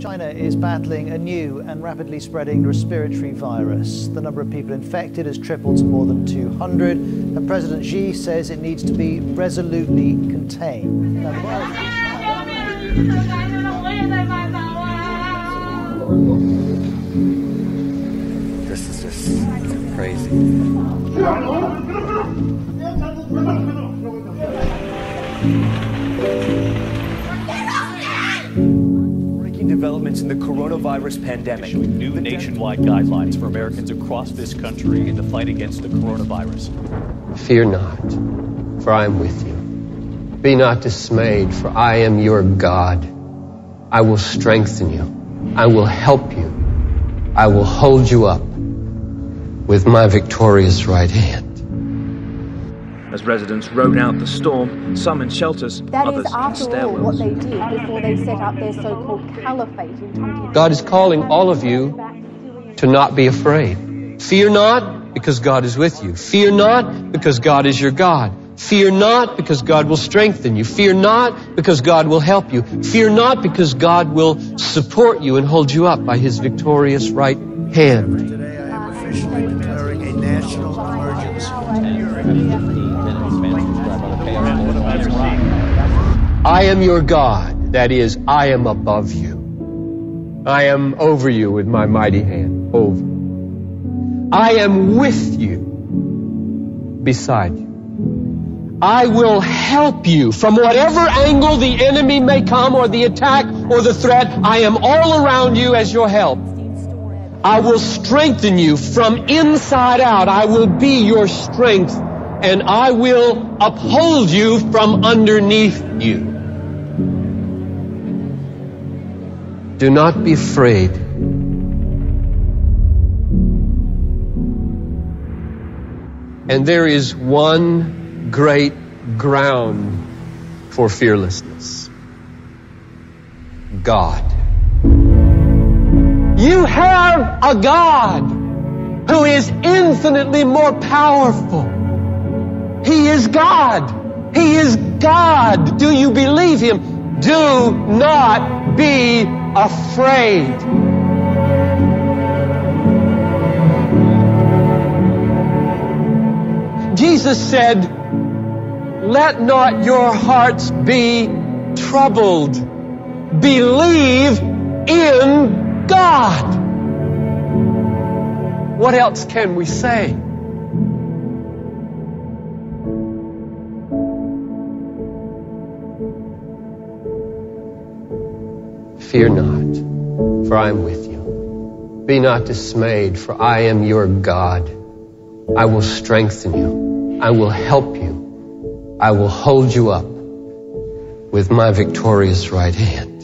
China is battling a new and rapidly spreading respiratory virus. The number of people infected has tripled to more than 200, and President Xi says it needs to be resolutely contained. Now, the virus- This is just crazy. Breaking developments in the coronavirus pandemic. issuing new nationwide guidelines for Americans across this country in the fight against the coronavirus. Fear not, for I am with you. Be not dismayed, for I am your God. I will strengthen you. I will help you. I will hold you up with my victorious right hand. As residents rode out the storm, some in shelters, That others is, in after all, what they did before they set up their so-called caliphate in God is calling all of you to not be afraid. Fear not, because God is with you. Fear not, because God is your God. Fear not, because God will strengthen you. Fear not, because God will help you. Fear not, because God will support you and hold you up by his victorious right hand. Today, I am officially declaring a national emergency. I am your God. That is, I am above you. I am over you with my mighty hand. Over. I am with you. Beside you. I will help you from whatever angle the enemy may come or the attack or the threat. I am all around you as your help. I will strengthen you from inside out. I will be your strength and I will uphold you from underneath you. Do not be afraid. And there is one great ground for fearlessness. God. You have a God who is infinitely more powerful. He is God. He is God. Do you believe Him? Do not be afraid. Jesus said, let not your hearts be troubled. Believe in God. What else can we say? Fear not, for I am with you. Be not dismayed, for I am your God. I will strengthen you. I will help you. I will hold you up with my victorious right hand.